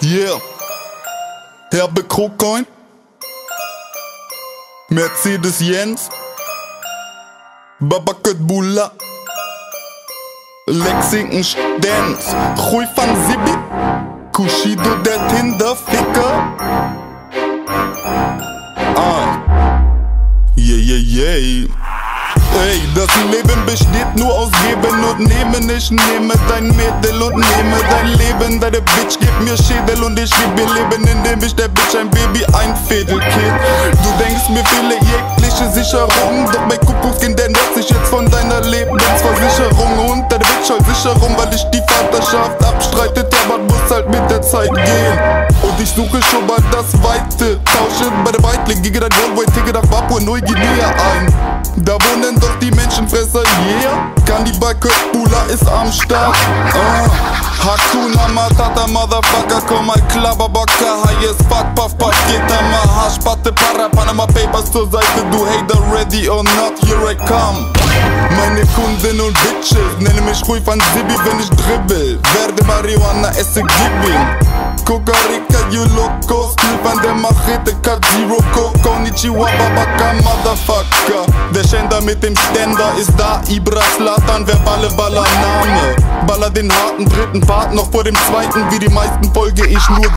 Yeah. Herbe Krugcoin. Mercedes Jens. Babaket Bulla. Lexington Stens. Rui van Zibi. Kushido der Tinderficker. Ah. Yeah, yeah, yeah. Ey, das Leben besteht nur aus Geben und Nehmen. Ich nehme dein Mädel und nehme dein Leben. Deine Bitch gibt mir Schädel und ich gebe ihr Leben, indem ich der Bitch ein Baby einfädel, Kid. Du denkst mir viele jegliche Sicherung, doch bei Kuckuckskin, der nutzt sich jetzt von deiner Lebensversicherung und deine Bitch halt Sicherung, weil ich die Vaterschaft abstreitet, aber muss halt mit der Zeit gehen. Und ich suche schon mal das Weite, tausche bei der Weitling gegen dein One-Way-Ticket nach Papua Neuguinea ein. Da wohnen doch die Menschenfresser, yeah. Kannibal Köttbula ist am Start. Uh. Hakuna Matata, Motherfucker, komm mal high as fuck, puff, puff, geht da mal Haarsparte, Para, Panama Papers zur Seite, du hater, ready or not, here I come. Meine Kunden und Bitches nenne mich ruhig an Sibi, wenn ich dribbel. Werde Marihuana, esse, gib ihm. Coca Rica, you loco. Sniff an der Machete, Coco Konnichiwa, Babaka, Motherfucker. Der Schänder mit dem Ständer ist da Ibra Slatan, verbale Ballername Baller den harten dritten Part noch vor dem zweiten. Wie die meisten folge ich nur